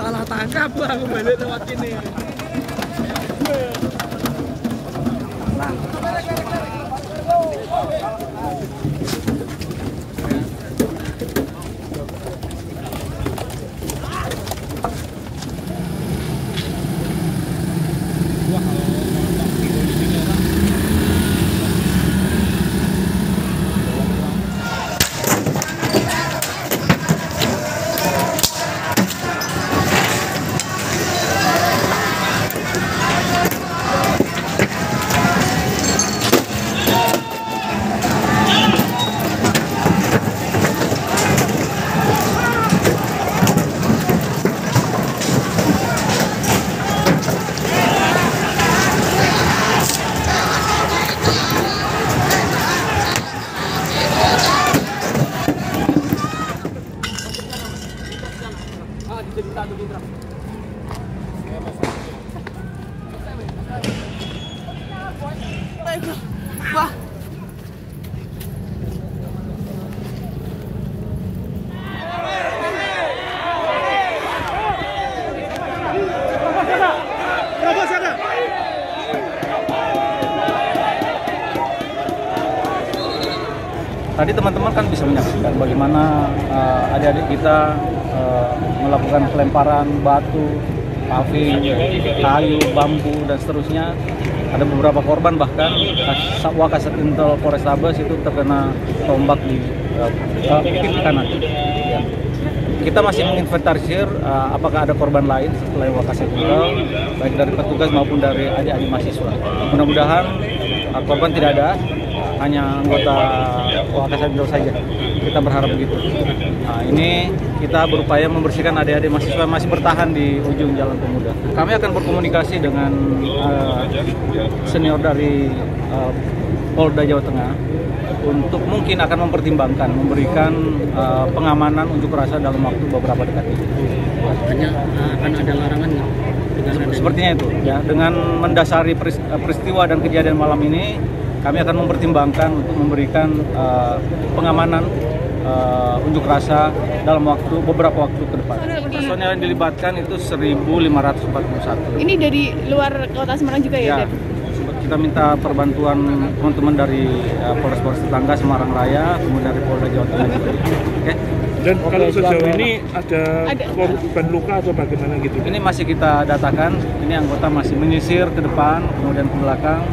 salah tangkap bang. Balik lewat sini Dado vidro. Vai, vai. Tadi teman-teman kan bisa menyaksikan bagaimana uh, adik-adik kita uh, melakukan pelemparan batu, paving, kayu, bambu dan seterusnya. Ada beberapa korban bahkan Wakasat Intel Polrestabes itu terkena tombak di uh, uh, kanan. Ya. Kita masih menginventarisir uh, apakah ada korban lain selain Wakasat Intel, baik dari petugas maupun dari adik-adik mahasiswa. Mudah-mudahan uh, korban tidak ada, hanya anggota Wakasat Intel saja. Kita berharap begitu. Nah, ini kita berupaya membersihkan adik-adik mahasiswa yang masih bertahan di ujung Jalan Pemuda. Kami akan berkomunikasi dengan uh, senior dari uh, Polda Jawa Tengah untuk mungkin akan mempertimbangkan memberikan uh, pengamanan unjuk rasa dalam waktu beberapa dekat ini. hanya akan ada larangan Sepertinya itu ya dengan mendasari peris- peristiwa dan kejadian malam ini kami akan mempertimbangkan untuk memberikan uh, pengamanan uh, unjuk rasa dalam waktu beberapa waktu ke depan. Personel yang dilibatkan itu 1.541. Ini dari luar kota Semarang juga ya, Ya, kita minta perbantuan teman-teman dari uh, Polres-Polres tetangga Semarang Raya, kemudian dari Polda Jawa Tengah juga. Oke. Dan Oke, kalau sejauh ini ada, Ada. korban luka atau bagaimana gitu? Ini masih kita datakan, ini anggota masih menyisir ke depan, kemudian ke belakang.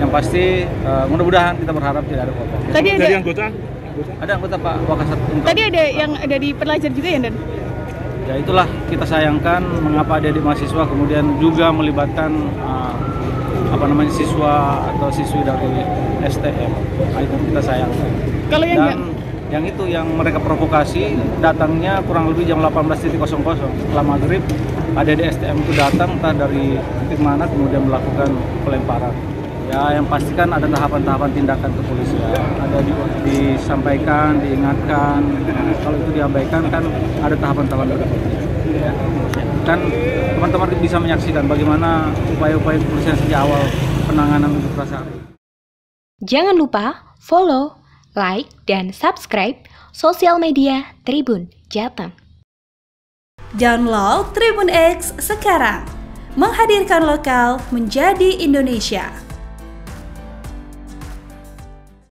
Yang pasti uh, mudah-mudahan kita berharap tidak ada korban. Tadi Dari ada anggota? anggota? Ada anggota Pak Wakasat tadi ada yang dari pelajar juga ya, Dan? Ya itulah kita sayangkan mengapa adik mahasiswa kemudian juga melibatkan uh, apa namanya siswa atau siswi dari STM. Nah, itu kita sayangkan. Kalau yang Dan yang itu yang mereka provokasi datangnya kurang lebih jam 18.00 setelah maghrib ada di STM itu datang entah dari titik mana kemudian melakukan pelemparan ya yang pasti kan ada tahapan-tahapan tindakan kepolisian ada di- disampaikan diingatkan kalau itu diabaikan kan ada tahapan-tahapan berikutnya ya. kan teman-teman bisa menyaksikan bagaimana upaya-upaya kepolisian sejak awal penanganan untuk rasa Jangan lupa follow, like, dan subscribe sosial media Tribun Jateng. Download Tribun X sekarang. Menghadirkan lokal menjadi Indonesia.